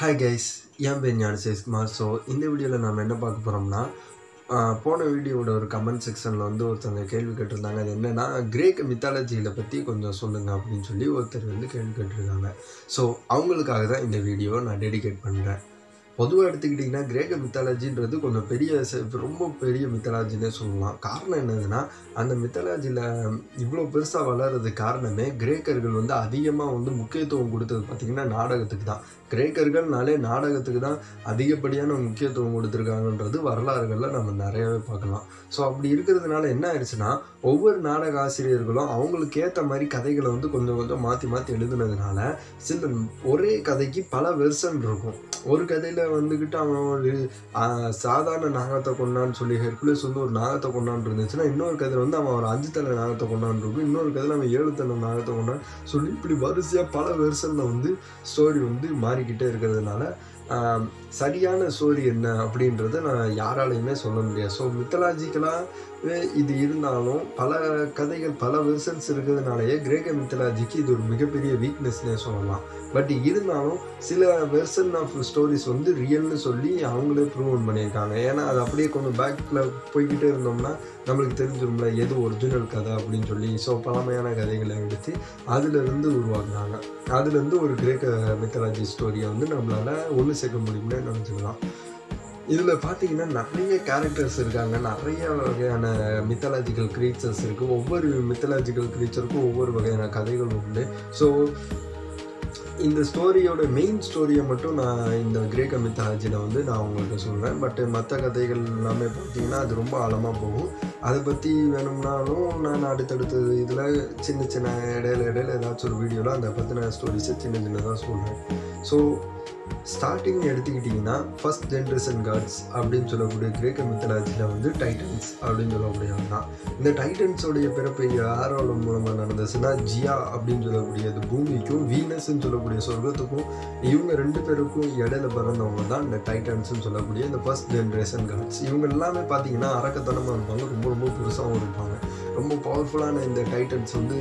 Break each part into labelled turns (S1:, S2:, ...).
S1: Hi guys என் பேர் ஞான சேஷ்குமார் so இந்த வீடியோவில் நம்ம என்ன பார்க்க போகிறோம்னா போன வீடியோவோட ஒரு கமெண்ட் செக்ஷனில் வந்து ஒருத்தவங்க கேள்வி கேட்டிருந்தாங்க. அது என்னென்னா கிரேக் மித்தாலஜியில் பற்றி கொஞ்சம் சொல்லுங்கள் அப்படின்னு சொல்லி ஒருத்தர் வந்து கேள்வி கேட்டிருக்காங்க. ஸோ அவங்களுக்காக தான் இந்த வீடியோவை நான் டெடிகேட் பண்ணுறேன் பொதுவாக எடுத்துக்கிட்டிங்கன்னா கிரேக்க மித்தாலஜின்றது கொஞ்சம் பெரிய ரொம்ப பெரிய மித்தாலஜினே சொல்லலாம். காரணம் என்னதுன்னா அந்த மித்தாலஜியில் இவ்வளோ பெருசாக வளர்றது காரணமே கிரேக்கர்கள் வந்து அதிகமாக வந்து முக்கியத்துவம் கொடுத்தது பார்த்திங்கன்னா நாடகத்துக்கு தான். கிரேக்கர்கள்னாலே நாடகத்துக்கு தான் அதிகப்படியான முக்கியத்துவம் கொடுத்துருக்காங்கன்றது வரலாறுகளில் நம்ம நிறையாவே பார்க்கலாம். ஸோ அப்படி இருக்கிறதுனால என்ன ஆயிடுச்சுன்னா ஒவ்வொரு நாடக ஆசிரியர்களும் அவங்களுக்கு ஏற்ற மாதிரி கதைகளை வந்து கொஞ்சம் கொஞ்சம் மாற்றி மாற்றி எழுதுனதுனால சில ஒரே கதைக்கு பல வெர்ஷன் இருக்கும். ஒரு கதையில் வந்துக்கிட்டு அவன் ஒரு சாதாரண நாகத்தை கொண்டான்னு சொல்லி ஹெர்குலஸ் வந்து ஒரு நாகத்தை கொண்டான் இருந்துச்சுன்னா இன்னொரு கதையில் வந்து அவன் ஒரு அஞ்சு தலை நாகத்தை கொண்டான்னு இருக்கும். இன்னொரு கதையில் அவன் ஏழு தலை நாகத்தை கொண்டான்னு சொல்லி இப்படி வரிசையாக பல வெர்ஷனில் வந்து ஸ்டோரி வந்து மாறிக்கிட்டே இருக்கிறதுனால சரியான ஸ்டோரி என்ன அப்படின்றத நான் யாராலையுமே சொல்ல முடியாது. ஸோ மித்தலாஜிக்கலாக இது இருந்தாலும் பல கதைகள் பல வெர்சன்ஸ் இருக்கிறதுனாலயே கிரேக்க மித்தலாஜிக்கு இது ஒரு மிகப்பெரிய வீக்னஸ்னே சொல்லலாம். பட் இருந்தாலும் சில வெர்சன் ஆஃப் ஸ்டோரிஸ் வந்து ரியல்னு சொல்லி அவங்களே ப்ரூவ் பண்ணியிருக்காங்க. ஏன்னா அது அப்படியே கொஞ்சம் பேக்கில் போய்கிட்டே இருந்தோம்னா நம்மளுக்கு தெரிஞ்சிரும்ல எது ஒரிஜினல் கதை அப்படின்னு சொல்லி. ஸோ பழமையான கதைகளை எடுத்து அதிலிருந்து உருவாக்குனாங்க. அதுலேருந்து ஒரு கிரேக்க மித்தலாஜி ஸ்டோரியை வந்து நம்மளால் ஒன்று சேர்க்க முடியும்னு நினச்சிக்கலாம் இதில் பார்த்தீங்கன்னா நிறைய கேரக்டர்ஸ் இருக்காங்க. நிறைய வகையான மித்தாலஜிக்கல் க்ரீச்சர்ஸ் இருக்குது ஒவ்வொரு மித்தாலஜிக்கல் க்ரீச்சருக்கும் ஒவ்வொரு வகையான கதைகள் உண்டு. ஸோ இந்த ஸ்டோரியோட மெயின் ஸ்டோரியை மட்டும் நான் இந்த கிரேக்க மித்தாலஜியில் வந்து நான் உங்களுக்கு சொல்கிறேன் பட் மற்ற கதைகள் எல்லாமே பார்த்தீங்கன்னா அது ரொம்ப ஆழமாக போகும். அதை பற்றி வேணும்னாலும் நான் அடுத்தடுத்த இதில் சின்ன சின்ன இடையில இடையில ஏதாச்சும் ஒரு வீடியோவில் அதை பற்றின ஸ்டோரிஸை சின்ன சின்னதாக சொல்கிறேன் ஸோ ஸ்டார்டிங் எடுத்துக்கிட்டிங்கன்னா ஃபர்ஸ்ட் ஜென்ரேஷன் காட்ஸ் அப்படின்னு சொல்லக்கூடிய கிரேக்க மித்தலாஜியில் வந்து டைட்டன்ஸ் அப்படின்னு சொல்லக்கூடியவங்க தான் இந்த டைட்டன்ஸோடைய பிறப்பு யாரோட மூலமாக நடந்துச்சுன்னா ஜியா அப்படின்னு சொல்லக்கூடியது பூமிக்கும் வீனஸ்ன்னு சொல்லக்கூடிய சொர்க்கத்துக்கும் இவங்க ரெண்டு பேருக்கும் இடையில பிறந்தவங்க தான் இந்த டைட்டன்ஸ்னு சொல்லக்கூடிய இந்த ஃபர்ஸ்ட் ஜென்ரேஷன் காட்ஸ் இவங்க எல்லாமே பார்த்தீங்கன்னா அரக்கத்தனமாக இருப்பாங்க. ரொம்ப ரொம்ப பெருசாகவும் இருப்பாங்க. ரொம்ப பவர்ஃபுல்லான இந்த டைட்டன்ஸ் வந்து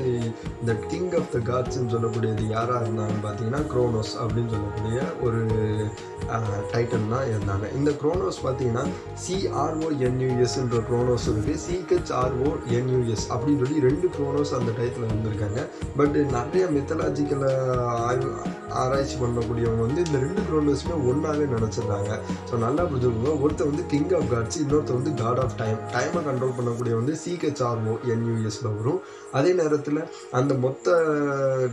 S1: இந்த கிங் ஆஃப் த காட்ஸ்ன்னு சொல்லக்கூடியது யாராக இருந்தாங்கன்னு பார்த்தீங்கன்னா குரோனோஸ் அப்படின்னு சொல்லக்கூடிய ஒரு டைட்டன் தான் இருந்தாங்க. இந்த குரோனோஸ் பார்த்தீங்கன்னா சிஆர்ஓ என்யூஎஸ்ன்ற குரோனோஸ் இருக்குது சிஹெச்ஆர்ஓ என்யூஎஸ் அப்படின்னு சொல்லி ரெண்டு குரோனோஸ் அந்த டயத்தில் வந்திருக்காங்க. பட் நிறைய மெத்தலாஜிக்கலை ஆய்வு ஆராய்ச்சி பண்ணக்கூடியவங்க வந்து இந்த ரெண்டு குரோனோஸுமே ஒன்றாவே நினச்சிருக்காங்க ஸோ நல்லா புரிஞ்சுக்கோங்க. ஒருத்தர் வந்து கிங் ஆஃப் காட்ஸ் இன்னொருத்தர் வந்து காட் ஆஃப் டைம் டைமை கண்ட்ரோல் பண்ணக்கூடிய வந்து சிஹெச்ஆர்ஓ என்யூஎஸில் வரும். அதே நேரத்தில் அந்த மொத்த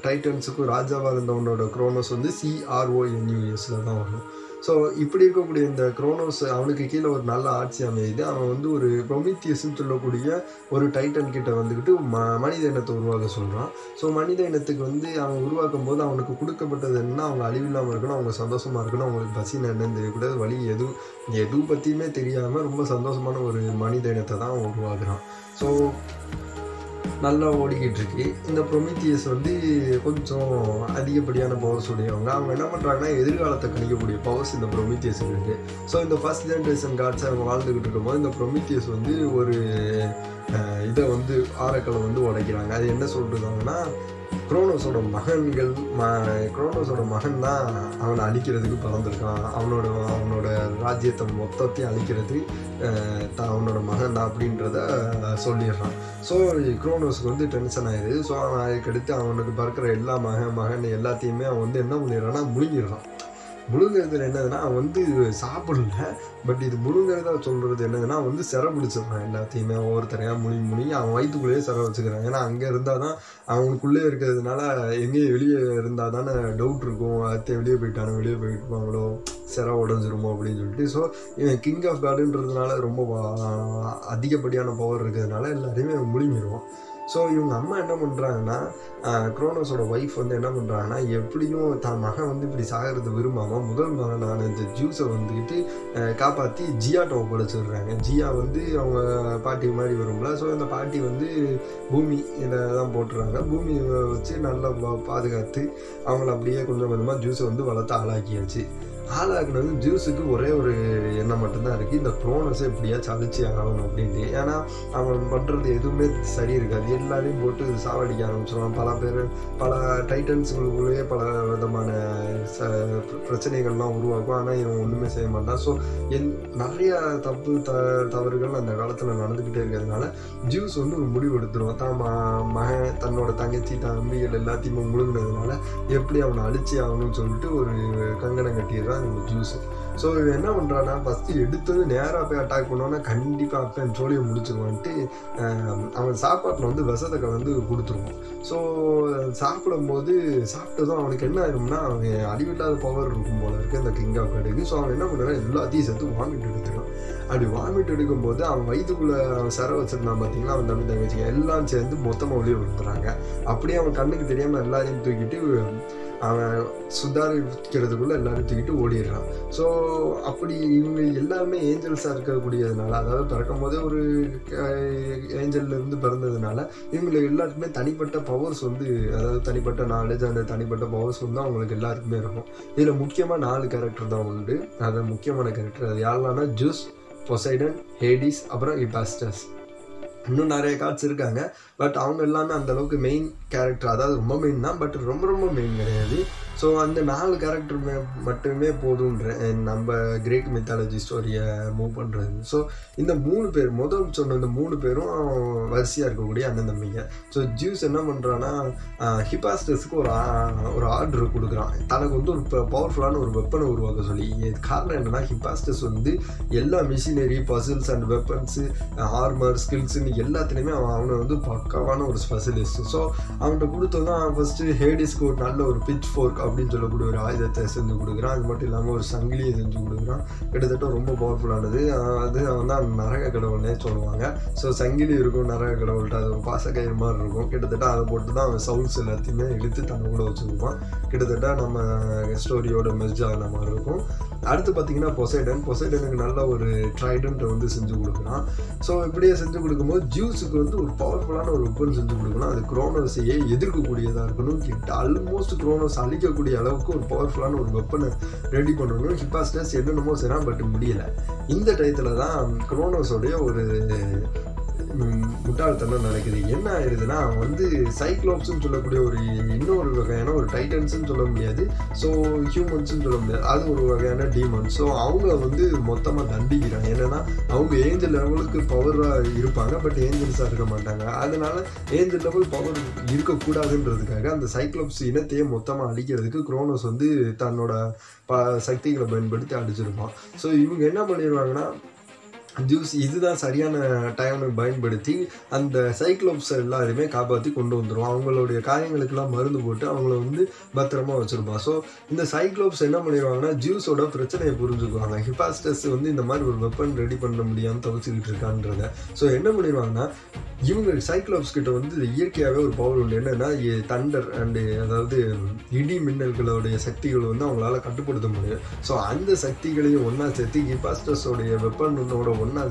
S1: டைட்டன்ஸுக்கும் ராஜாவாக இருந்தவனோட குரோனோஸ் வந்து சிஆர்ஓ என்யூஎஸில் தான் வரும். ஸோ இப்படி இருக்கக்கூடிய இந்த குரோனோஸ் அவனுக்கு கீழே ஒரு நல்ல ஆட்சி அமையுது. அவன் வந்து ஒரு ப்ரொமித்தியஸ்ன்னு சொல்லக்கூடிய ஒரு டைட்டன் கிட்ட வந்துக்கிட்டு ம மனித இனத்தை உருவாக்க சொல்கிறான் ஸோ மனித இனத்துக்கு வந்து அவன் உருவாக்கும் போது அவனுக்கு கொடுக்கப்பட்டது என்னன்னா அவங்க அழிவில்லாமல் இருக்கணும் அவங்க சந்தோஷமாக இருக்கணும் அவங்களுக்கு பசி என்னன்னு தெரியக்கூடாது. வழி எதுவும் எது பற்றியுமே தெரியாமல் ரொம்ப சந்தோஷமான ஒரு மனித இனத்தை தான் அவன் உருவாக்குறான். ஸோ நல்லா ஓடிக்கிட்டு இருக்கு இந்த ப்ரொமித்தியஸ் வந்து கொஞ்சம் அதிகப்படியான பவர்ஸ் உடையவங்க. அவங்க என்ன பண்ணுறாங்கன்னா எதிர்காலத்தை கணிக்கக்கூடிய பவர்ஸ் இந்த ப்ரொமித்தியஸ் இருக்குது ஸோ இந்த ஃபர்ஸ்ட் ஜென்ரேஷன் காட்ஸை அவங்க வாழ்ந்துக்கிட்டு இருக்கும்போது இந்த ப்ரொமித்தியஸ் வந்து ஒரு இதை வந்து ஆரக்களை வந்து உடைக்கிறாங்க. அது என்ன சொல்கிறாங்கன்னா குரோனோஸோட மகன்கள் ம குரோனோஸோட மகன் தான் அவனை அழிக்கிறதுக்கு பிறந்திருக்கான். அவனோட அவனோட ராஜ்யத்தை மொத்தத்தையும் அழிக்கிறது தான் அவனோட மகன் தான் அப்படின்றத சொல்லிடுறான். ஸோ குரோனோஸ்க்கு வந்து டென்ஷன் ஆயிடுது ஸோ அவன் அதுக்கடுத்து அவனுக்கு பிறக்கிற எல்லா மகன் மகன் எல்லாத்தையுமே அவன் வந்து என்ன பண்ணிடுறான்னா முழுங்கிடுறான். முழுங்கிறதுல என்னதுன்னா வந்து சாப்பிடல. பட் இது முழுங்கிறதா சொல்கிறது என்னதுன்னா வந்து சிற பிடிச்சிடுறான் எல்லாத்தையுமே. ஒவ்வொருத்தரையாக முழுங்கி முழுங்கி அவன் வயிற்றுக்குள்ளேயே சிறை வச்சுக்கிறான். ஏன்னா அங்கே இருந்தால் தான் அவனுக்குள்ளே இருக்கிறதுனால எங்கேயும் வெளியே இருந்தால் தானே டவுட் இருக்கும். அத்தை வெளியே போயிட்டானோ வெளியே போயிட்டுப்பாங்களோ சிறை உடஞ்சிருமோ அப்படின்னு சொல்லிட்டு. ஸோ இவன் கிங் ஆஃப் காடுன்றதுனால ரொம்ப அதிகப்படியான பவர் இருக்கிறதுனால எல்லாரையுமே முழுங்கிடுவான். ஸோ இவங்க அம்மா என்ன பண்ணுறாங்கன்னா குரோனோஸோட ஒய்ஃப் வந்து என்ன பண்ணுறாங்கன்னா எப்படியும் தான் மகன் வந்து இப்படி சாகிறது விரும்பாமல் முதல் மகனான இந்த ஜூஸை வந்துக்கிட்டு காப்பாற்றி ஜியாட்ட சொல்கிறாங்க ஜியா வந்து அவங்க பாட்டி மாதிரி வரும்ல. ஸோ அந்த பாட்டி வந்து பூமி இதை தான் போட்டுறாங்க. பூமியை வச்சு நல்லா பாதுகாத்து அவங்கள அப்படியே கொஞ்சம் கொஞ்சமாக ஜூஸை வந்து வளர்த்து ஆளாக்கியாச்சு. ஆளாக்குனது ஜூஸுக்கு ஒரே ஒரு எண்ணம் மட்டும்தான் இருக்குது இந்த குரோனஸை எப்படியா சலிச்சு ஆகணும் அப்படின்ட்டு. ஏன்னா அவன் பண்ணுறது எதுவுமே சரி இருக்காது. எல்லாரையும் போட்டு சாவடிக்க ஆரம்பிச்சிருவான் பல பேர் பல டைட்டன்ஸுக்குள்ளேயே பல விதமான ச பிரச்சனைகள்லாம் உருவாக்கும். ஆனால் இவன் ஒன்றுமே செய்ய மாட்டான். ஸோ என் நிறையா தப்பு த தவறுகள் அந்த காலத்தில் நடந்துக்கிட்டே இருக்கிறதுனால ஜூஸ் வந்து ஒரு முடிவு எடுத்துருவான் தான் ம மகன் தன்னோட தங்கச்சி தம்பிகள் எல்லாத்தையுமே முழுங்கினதுனால எப்படி அவனை அழிச்சு ஆகணும்னு சொல்லிட்டு ஒரு கங்கணம் கட்டிடுறான் இந்த ஜூஸ் ஸோ இவன் என்ன பண்ணுறான்னா ஃபஸ்ட்டு எடுத்தது நேராக போய் அட்டாக் பண்ணோன்னா கண்டிப்பாக அப்போ என் சோழியை முடிச்சுக்குவான்ட்டு அவன் சாப்பாட்டில் வந்து விஷத்தை கலந்து கொடுத்துருவான். ஸோ சாப்பிடும்போது சாப்பிட்டதும் அவனுக்கு என்ன ஆயிரும்னா அவன் அடிவில்லாத பவர் இருக்கும் போல இருக்குது அந்த கிங் ஆஃப் கடுக்கு ஸோ அவன் என்ன பண்ணுறான் எல்லாத்தையும் சேர்த்து வாமிட் எடுத்துக்கிறான். அப்படி வாமிட் எடுக்கும்போது அவன் வயிற்றுக்குள்ளே அவன் சிற வச்சிருந்தான் பார்த்தீங்கன்னா அவன் தம்பி தங்கச்சிங்க எல்லாம் சேர்ந்து மொத்தமாக வெளியே விழுத்துறாங்க அப்படியே அவன் கண்ணுக்கு தெரியாமல் எல்லாரையும் தூக்கிட்டு அவன் சுதாரிக்கிறதுக்குள்ளே எல்லாரும் தூக்கிட்டு ஓடிடுறான். ஸோ அப்படி இவங்க எல்லாமே ஏஞ்சல்ஸாக இருக்கக்கூடியதுனால அதாவது பிறக்கும் போதே ஒரு ஏஞ்சல்ல இருந்து பிறந்ததுனால இவங்களுக்கு எல்லாருக்குமே தனிப்பட்ட பவர்ஸ் வந்து அதாவது தனிப்பட்ட நாலேஜ் அந்த தனிப்பட்ட பவர்ஸ் வந்து அவங்களுக்கு எல்லாருக்குமே இருக்கும். இதில் முக்கியமாக நாலு கேரக்டர் தான் உண்டு. அது முக்கியமான கேரக்டர் அது யாரெல்லாம்னா ஜூஸ் பொசைடன் ஹேடிஸ் அப்புறம் இபாஸ்டஸ் இன்னும் நிறைய கார்ட்ஸ் இருக்காங்க. பட் அவங்க எல்லாமே அந்த அளவுக்கு மெயின் கேரக்டர் அதாவது ரொம்ப மெயின் தான் பட் ரொம்ப ரொம்ப மெயின் கிடையாது. ஸோ அந்த நாலு கேரக்டர் மட்டுமே போதுன்ற நம்ம கிரேக் மித்தாலஜி ஸ்டோரியை மூவ் பண்ணுறது ஸோ இந்த மூணு பேர் முதல் சொன்ன இந்த மூணு பேரும் வரிசையாக இருக்கக்கூடிய அண்ணன் தம்பிங்க. ஸோ ஜியூஸ் என்ன பண்ணுறான்னா ஹிபாஸ்டஸ்க்கு ஒரு ஒரு ஆர்டர் கொடுக்குறான். தனக்கு வந்து ஒரு பவர்ஃபுல்லான ஒரு வெப்பனை உருவாக்க சொல்லி. காரணம் என்னென்னா ஹிபாஸ்டஸ் வந்து எல்லா machinery puzzles and weapons armour ஸ்கில்ஸுன்னு எல்லாத்துலேயுமே அவன் அவனை வந்து பக்காவான ஒரு ஸ்பெஷலிஸ்ட் ஸோ அவன்கிட்ட கொடுத்ததான் ஃபஸ்ட்டு ஹேடிஸ்க்கு ஒரு நல்ல ஒரு பிச் ஃபோர்க் அப்படின்னு சொல்லக்கூடிய ஒரு ஆயுதத்தை செஞ்சு கொடுக்குறான். அது மட்டும் இல்லாமல் ஒரு சங்கிலியை செஞ்சு கொடுக்குறான். கிட்டத்தட்ட ரொம்ப பவர்ஃபுல்லானது அது அவன் தான் நரக கடவுள்னே சொல்லுவாங்க. ஸோ சங்கிலி இருக்கும் நரக கடவுள்கிட்ட அது ஒரு பாசக்கயிறு மாதிரி இருக்கும். கிட்டத்தட்ட அதை போட்டு தான் அவன் சவுல்ஸ் எல்லாத்தையுமே இழுத்து தன்னை கூட வச்சுருப்பான். கிட்டத்தட்ட நம்ம ஸ்டோரியோட மெர்ஜ் ஆன மாதிரி இருக்கும். அடுத்து பார்த்தீங்கன்னா பொசைடன் பொசைடனுக்கு நல்ல ஒரு ட்ரைடன்ட்டை வந்து செஞ்சு கொடுக்குறான். ஸோ இப்படியே செஞ்சு கொடுக்கும்போது ஜூஸுக்கு வந்து ஒரு பவர்ஃபுல்லான ஒரு வெப்பன் செஞ்சு கொடுக்கணும். அது குரோனோஸையே எதிர்க்கக்கூடியதாக இருக்கணும். கிட்ட ஆல்மோஸ்ட் குரோனோஸ் அழிக்கக்கூடிய அளவுக்கு ஒரு பவர்ஃபுல்லான ஒரு வெப்பனை ரெடி பண்ணணும். ஹிப்பாஸ்டர்ஸ் என்னென்னமோ செய்கிறான் பட் முடியல. இந்த டயத்தில் தான் குரோனோஸோடைய ஒரு முட்டாள்தனம் நடக்குது என்ன ஆயிடுதுன்னா வந்து சைக்ளோப்ஸ்ன்னு சொல்லக்கூடிய ஒரு இன்னொரு வகையான ஒரு டைட்டன்ஸ்ன்னு சொல்ல முடியாது. ஸோ ஹியூமன்ஸ்ன்னு சொல்ல முடியாது. அது ஒரு வகையான டீமன் ஸோ அவங்கள வந்து மொத்தமாக தண்டிக்கிறாங்க. என்னன்னா அவங்க ஏஞ்சல் லெவலுக்கு பவராக இருப்பாங்க பட் ஏஞ்சல்ஸாக இருக்க மாட்டாங்க. அதனால ஏஞ்சல் லெவல் பவர் இருக்கக்கூடாதுன்றதுக்காக அந்த சைக்ளோப்ஸ் இனத்தையே மொத்தமாக அழிக்கிறதுக்கு குரோனோஸ் வந்து தன்னோட ப சக்திகளை பயன்படுத்தி அடிச்சிருப்பான் ஸோ இவங்க என்ன பண்ணிடுவாங்கன்னா ஜூஸ் இதுதான் சரியான டைமை பயன்படுத்தி அந்த சைக்ளோப்ஸ் எல்லாருமே காப்பாற்றி கொண்டு வந்துடும் அவங்களுடைய காயங்களுக்கெல்லாம் மருந்து போட்டு அவங்கள வந்து பத்திரமா வச்சுருப்பான் ஸோ இந்த சைக்ளோப்ஸ் என்ன பண்ணிடுவாங்கன்னா ஜூஸோட பிரச்சனையை புரிஞ்சுக்குவாங்க. ஹிபாஸ்டஸ் வந்து இந்த மாதிரி ஒரு வெப்பன் ரெடி பண்ண முடியாமல் தவிச்சுக்கிட்டு இருக்கான்றத. ஸோ என்ன பண்ணிடுவாங்கன்னா இவங்க சைக்ளோப்ஸ் கிட்ட வந்து இயற்கையாகவே ஒரு பவர் உண்டு. என்னென்னா தண்டர் அண்டு அதாவது இடி மின்னல்களுடைய சக்திகள் வந்து அவங்களால கட்டுப்படுத்த முடியும். ஸோ அந்த சக்திகளையும் ஒன்றா சேர்த்து ஹிபாஸ்டஸோடைய வெப்பனோட ஒன்றா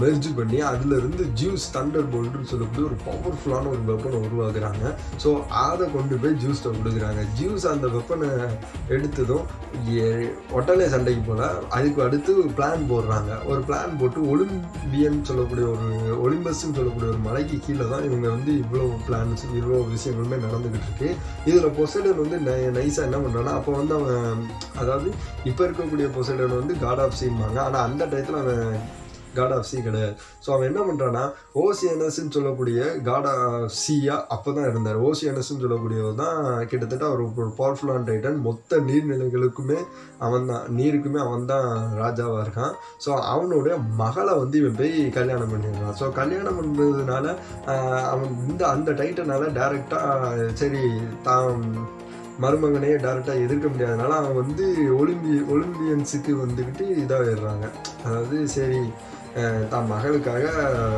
S1: மெர்ஜ் பண்ணி அதுலேருந்து ஜூஸ் தண்டர் போல்ட்னு சொல்லக்கூடிய ஒரு பவர்ஃபுல்லான ஒரு வெப்பனை உருவாக்குறாங்க. ஸோ அதை கொண்டு போய் ஜூஸ்ட்டை கொடுக்குறாங்க. ஜூஸ் அந்த வெப்பனை எடுத்ததும் ஏ- உடனே சண்டைக்கு போல் அதுக்கு அடுத்து பிளான் போடுறாங்க. ஒரு பிளான் போட்டு ஒலிம்பியன் சொல்லக்கூடிய ஒரு ஒலிம்பஸ்ன்னு சொல்லக்கூடிய ஒரு மலைக்கு கீழே தான் இவங்க வந்து இவ்வளோ பிளான்ஸ் இவ்வளோ விஷயங்களுமே நடந்துக்கிட்டு இருக்கு. இதில் பொசைடன் வந்து நைஸாக என்ன பண்ணுறான்னா அப்போ வந்து அவன் அதாவது இப்போ இருக்கக்கூடிய பொசைடன் வந்து காட் ஆஃப் சீம்பாங்க ஆனால் அந்த டயத்தில் அவன் காட் ஆஃப் சி கிடையாது. ஸோ அவன் என்ன பண்ணுறான்னா ஓசியனஸ்ன்னு சொல்லக்கூடிய காட் ஆஃப் சியா அப்போ தான் இருந்தார் ஓசியனஸ்ன்னு சொல்லக்கூடியவர் தான் கிட்டத்தட்ட அவர் ஒரு பவர்ஃபுல்லான டைட்டன் மொத்த நீர்நிலைகளுக்குமே அவன் தான் நீருக்குமே அவன் தான் ராஜாவாக இருக்கான். ஸோ அவனுடைய மகளை வந்து இவன் போய் கல்யாணம் பண்ணிடுறான். ஸோ கல்யாணம் பண்ணுறதுனால அவன் இந்த அந்த டைட்டனால் டேரெக்டாக சரி தான் மருமகனையே டேரெக்டாக எதிர்க்க முடியாதனால அவன் வந்து ஒலிம்பி ஒலிம்பியன்ஸுக்கு வந்துக்கிட்டு இதாகிடுறாங்க அதாவது சரி தான் மகளுக்காக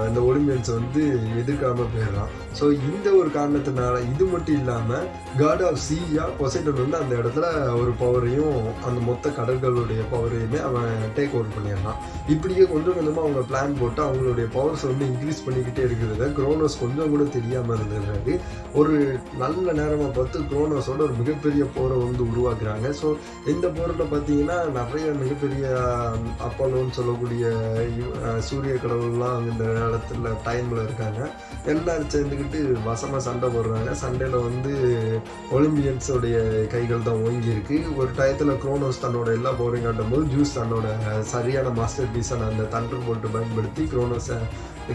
S1: அந்த ஒலிம்பியன்ஸை வந்து எதிர்க்காம போயிடுறான். ஸோ இந்த ஒரு காரணத்தினால இது மட்டும் இல்லாமல் காட் ஆஃப் சீயா பொசைடன் வந்து அந்த இடத்துல ஒரு பவரையும் அந்த மொத்த கடல்களுடைய பவரையுமே அவன் டேக் ஓவர் பண்ணிடுறான். இப்படியே கொஞ்சம் கொஞ்சமாக அவங்க பிளான் போட்டு அவங்களுடைய பவர்ஸ் வந்து இன்க்ரீஸ் பண்ணிக்கிட்டே இருக்கிறத குரோனோஸ் கொஞ்சம் கூட தெரியாமல் இருந்தது ஒரு நல்ல நேரமாக பார்த்து குரோனோஸோட ஒரு மிகப்பெரிய போரை வந்து உருவாக்குறாங்க. ஸோ இந்த போரில் பார்த்தீங்கன்னா நிறைய மிகப்பெரிய அப்பலோன்னு சொல்லக்கூடிய சூரிய கடவுள்லாம் இந்த இடத்துல டைமில் இருக்காங்க. எல்லாரும் சேர்ந்துக்கிட்டு வசமாக சண்டை போடுறாங்க. சண்டையில் வந்து ஒலிம்பியன்ஸோடைய கைகள் தான் ஓங்கி இருக்கு ஒரு டயத்தில் குரோனோஸ் தன்னோட எல்லா போரையும் காட்டும் போது ஜூஸ் தன்னோட சரியான மாஸ்டர் பீஸான அந்த தண்டு போட்டு பயன்படுத்தி குரோனோஸை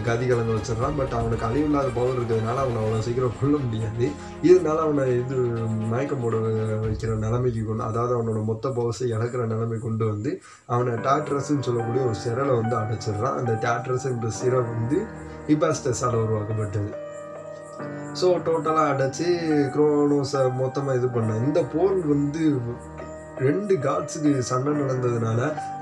S1: கதிகலங்க வச்சிடறான். பட் அவனுக்கு அழிவில்லாத பவர் இருக்கிறதுனால அவனை அவ்வளோ சீக்கிரம் கொள்ள முடியாது. இதனால அவனை இது மயக்கம் போட வைக்கிற நிலைமைக்கு கொண்டு அதாவது அவனோட மொத்த பவர்ஸை இழக்கிற நிலைமை கொண்டு வந்து அவனை டாட்ரஸ்ன்னு சொல்லக்கூடிய ஒரு சிறலை வந்து அடைச்சிடுறான். அந்த டாட்ரஸ்ன்ற சிறை வந்து இபாஸ்டஸால் உருவாக்கப்பட்டது. ஸோ டோட்டலாக அடைச்சி குரோனோஸை மொத்தமாக இது பண்ண இந்த போர் வந்து ரெண்டு காட்ஸுக்கு சண்டை நடந்ததுனால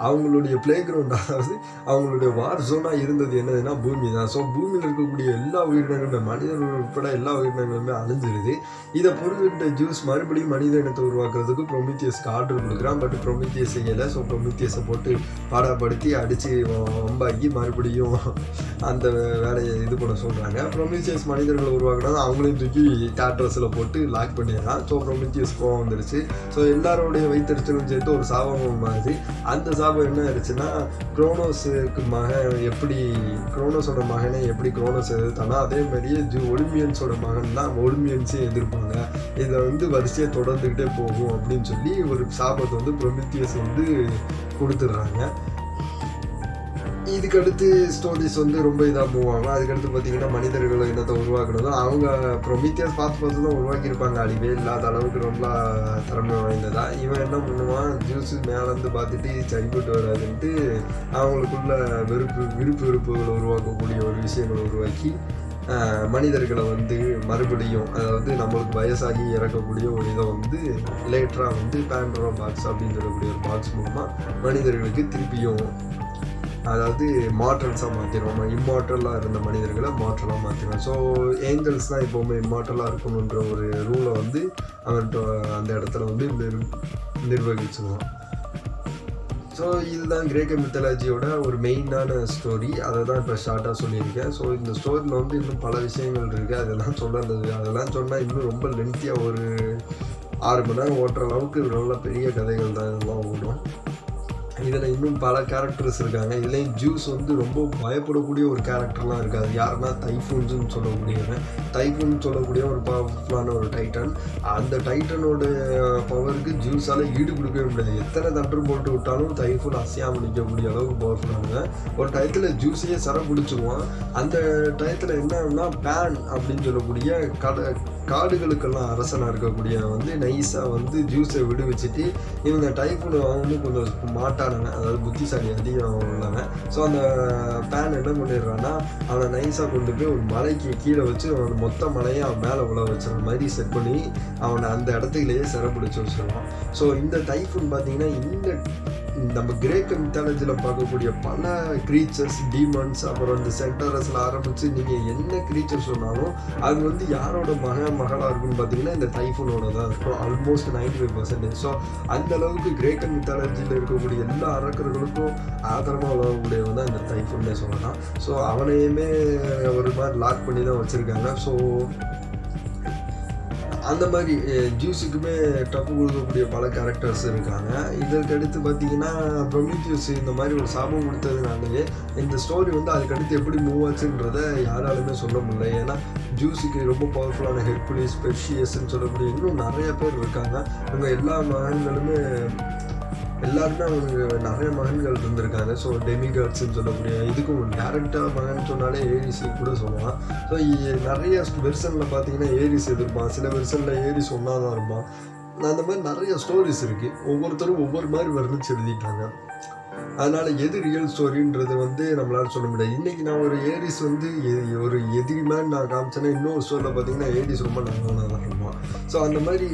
S1: அவங்களுடைய பிளே கிரவுண்ட் அதாவது அவங்களுடைய வார் ஜோனாக இருந்தது. என்னதுன்னா பூமி தான். ஸோ பூமியில் இருக்கக்கூடிய எல்லா உயிரினங்களுமே மனிதர்கள் உட்பட எல்லா உயிரினங்களுமே அழிஞ்சிருது. இதை புரிஞ்சுக்கிட்ட ஜூஸ் மறுபடியும் மனித இனத்தை உருவாக்குறதுக்கு ப்ரொமித்தியஸ்க்கு ஆர்டர் கொடுக்குறான். பட் ப்ரொமித்தியஸ் செய்யலை. ஸோ ப்ரொமித்தியஸை போட்டு பாடப்படுத்தி அடித்து வம்பாக்கி மறுபடியும் அந்த வேலையை இது பண்ண சொல்கிறாங்க ப்ரொமித்தியஸ் மனிதர்களை உருவாக்குனா அவங்களையும் தூக்கி டாட்ரஸில் போட்டு லாக் பண்ணிடுறான். ஸோ ப்ரொமித்தியஸ் கோவம் வந்துருச்சு. ஸோ எல்லாரோடைய வைத்தறிச்சலும் சேர்த்து ஒரு சாபம் மாதிரி. அந்த சாபம் என்ன ஆயிடுச்சுன்னா குரோனோஸுக்கு மகன் எப்படி குரோனோஸோட மகனை எப்படி குரோனோஸ் எதிர்த்தானோ அதே மாதிரியே ஜூ ஒலிம்பியன்ஸோட மகன் தான் ஒலிம்பியன்ஸே எதிர்ப்பாங்க. இதை வந்து வரிசையாக தொடர்ந்துக்கிட்டே போகும் அப்படின்னு சொல்லி ஒரு சாபத்தை வந்து ப்ரொமித்தியஸ் வந்து கொடுத்துட்றாங்க. இதுக்கடுத்து ஸ்டோரிஸ் வந்து ரொம்ப இதாக மூவ் ஆகும். அதுக்கடுத்து பார்த்தீங்கன்னா மனிதர்களை என்னத்தை உருவாக்குனதும் அவங்க ப்ரொமித்தியஸ் பார்த்து பார்த்து தான் உருவாக்கியிருப்பாங்க. அழிவே இல்லாத அளவுக்கு ரொம்ப திறமை வாய்ந்ததா? இவன் என்ன பண்ணுவான்? ஜூஸ் மேலேருந்து பார்த்துட்டு சரிப்பட்டு வராதுன்ட்டு அவங்களுக்குள்ள வெறுப்பு விருப்பு வெறுப்புகளை உருவாக்கக்கூடிய ஒரு விஷயங்களை உருவாக்கி மனிதர்களை வந்து மறுபடியும் அதாவது நம்மளுக்கு வயசாகி இறக்கக்கூடிய ஒரு இதை வந்து லேட்டராக வந்து பேண்ட்ரோ பாக்ஸ் அப்படின்னு சொல்லக்கூடிய ஒரு பாக்ஸ் மூலமாக மனிதர்களுக்கு திருப்பியும் அதாவது மாற்றல்ஸாக மாற்றிடுவோம் இம்மார்டலாக இருந்த மனிதர்களை மாற்றலாக மாற்றிடுவோம் ஸோ ஏஞ்சல்ஸ் தான் எப்போவுமே இம்மார்ட்டலாக இருக்கணுன்ற ஒரு ரூலை வந்து அவன்கிட்ட அந்த இடத்துல வந்து நிர் நிர்வகிச்சிருவான் ஸோ இதுதான் கிரேக்க மித்தாலஜியோட ஒரு மெயினான ஸ்டோரி அதை தான் இப்போ ஷார்ட்டாக சொல்லியிருக்கேன். ஸோ இந்த ஸ்டோரியில் வந்து இன்னும் பல விஷயங்கள் இருக்குது அதெல்லாம் சொல்லுறது அதெல்லாம் சொன்னால் இன்னும் ரொம்ப லென்த்தியாக ஒரு ஆறு மணி நேரம் ஓட்டுற அளவுக்கு நல்ல பெரிய கதைகள் தான் இதெல்லாம் ஓடும். இதில் இன்னும் பல கேரக்டர்ஸ் இருக்காங்க. இதுலேயும் ஜூஸ் வந்து ரொம்ப பயப்படக்கூடிய ஒரு கேரக்டர்லாம் இருக்காது. யாருன்னா தைஃபூன்ஸ்னு சொல்லக்கூடியவன். தைஃபூன் சொல்லக்கூடிய ஒரு பவர்ஃபுல்லான ஒரு டைட்டன் அந்த டைட்டனோட பவருக்கு ஜூஸால் ஈடு கொடுக்கவே முடியாது. எத்தனை தண்டர் போட்டு விட்டாலும் தைஃபூன் அசையாமல் நிற்கக்கூடிய அளவுக்கு பவர்ஃபுல்லானவங்க ஒரு டயத்தில் ஜூஸையே சர பிடிச்சிருவான் அந்த டயத்தில் என்னன்னா பேன் அப்படின்னு சொல்லக்கூடிய கட காடுகளுக்கெல்லாம் அரசனாக இருக்கக்கூடிய வந்து நைஸாக வந்து ஜூஸை விடுவிச்சிட்டு இவங்க டைஃபூன் வந்து கொஞ்சம் மாட்டானுங்க. அதாவது புத்திசாலி அதிகம் உள்ளவன். ஸோ அந்த பேன் என்ன பண்ணிடுறான்னா அவனை நைஸாக கொண்டு போய் ஒரு மலைக்கு கீழே வச்சு அவன் மொத்த மலையை அவன் மேலே உள்ள வச்சுற மாதிரி செட் பண்ணி அவனை அந்த இடத்துலையே சிறப்பிடிச்சு வச்சிருவான். ஸோ இந்த டைஃபூன் பார்த்தீங்கன்னா இந்த நம்ம கிரேக்க மித்தாலஜியில் பார்க்கக்கூடிய பல க்ரீச்சர்ஸ் டீமன்ஸ் அப்புறம் இந்த சென்டரஸில் ஆரம்பித்து நீங்கள் என்ன க்ரீச்சர் சொன்னாலும் அது வந்து யாரோட மக மகளாக இருக்குன்னு பார்த்தீங்கன்னா இந்த டைஃபூனோட தான் இருக்கும். Almost ninety five percentage so அந்த அளவுக்கு கிரேக்க மித்தாலஜியில் இருக்கக்கூடிய எல்லா அரக்கர்களுக்கும் ஆதரமாக உழவக்கூடியவன் தான் இந்த டைஃபூன்னே சொல்லலாம். ஸோ அவனையுமே ஒரு மாதிரி லாக் பண்ணி தான் வச்சுருக்காங்க. ஸோ அந்த மாதிரி ஜூஸுக்குமே டப்பு கொடுக்கக்கூடிய பல கேரக்டர்ஸ் இருக்காங்க. இதற்கடுத்து பார்த்தீங்கன்னா ப்ரொமித்யூஸ் இந்த மாதிரி ஒரு சாபம் கொடுத்ததுனாலயே இந்த ஸ்டோரி வந்து அதுக்கடுத்து எப்படி மூவ் ஆச்சுன்றதை யாராலுமே சொல்ல முடியல. ஏன்னா ஜூஸுக்கு ரொம்ப பவர்ஃபுல்லான ஹெர்குலிஸ் பெர்ஷியஸ்ன்னு சொல்லக்கூடிய இன்னும் நிறைய பேர் இருக்காங்க. இவங்க எல்லா மகன்களுமே எல்லாருமே அவங்க நிறைய மகன்கள் இருந்திருக்காங்க. ஸோ டெமிகாட்ஸ்ன்னு சொல்லக்கூடிய இதுக்கும் டேரக்டாக மகன் சொன்னாலே ஏரிஸ் கூட சொல்லலாம். ஸோ நிறைய வெர்சனில் பார்த்தீங்கன்னா ஏரிஸ் எதிர்ப்பான். சில வெர்சனில் ஏரிஸ் ஒன்றா தான் இருப்பான். அந்த மாதிரி நிறைய ஸ்டோரிஸ் இருக்குது ஒவ்வொருத்தரும் ஒவ்வொரு மாதிரி வர்ணிச்சு எழுதிட்டாங்க. அதனால் எது ரியல் ஸ்டோரின்றது வந்து நம்மளால் சொல்ல முடியாது. இன்னைக்கு நான் ஒரு ஏரிஸ் வந்து எ- ஒரு எதிரி மாதிரி நான் காமிச்சேன்னா இன்னொரு ஸ்டோரியில் பார்த்தீங்கன்னா ஏரிஸ் ரொம்ப நல்லா தான் இருப்பான். ஸோ அந்த மாதிரி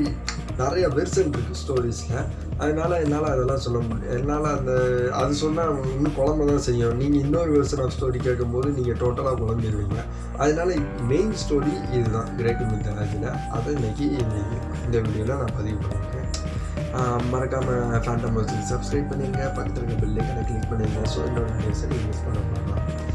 S1: நிறைய வெர்சன் இருக்குது ஸ்டோரிஸில் அதனால் என்னால் அதெல்லாம் சொல்ல முடியும் என்னால் அந்த அது சொன்னால் இன்னும் குழம்ப தான் செய்யும். நீங்கள் இன்னொரு வெர்சன் ஆஃப் ஸ்டோரி கேட்கும்போது நீங்கள் டோட்டலாக குழம்பிடுவீங்க. அதனால மெயின் ஸ்டோரி இதுதான். கிரேக்க மித்தாலஜியில் அதை இன்றைக்கி இந்த வீடியோவில் நான் பதிவு பண்ணியிருக்கேன் மறக்காமல் ஃபேண்டம் சப்ஸ்கிரைப் பண்ணிடுங்க பக்கத்தில் இருக்க பில்லைக்கான கிளிக் பண்ணிடுங்க ஸோ என்னோட வீடியோஸை நீங்கள் மிஸ் பண்ண போகலாம்